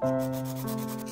Música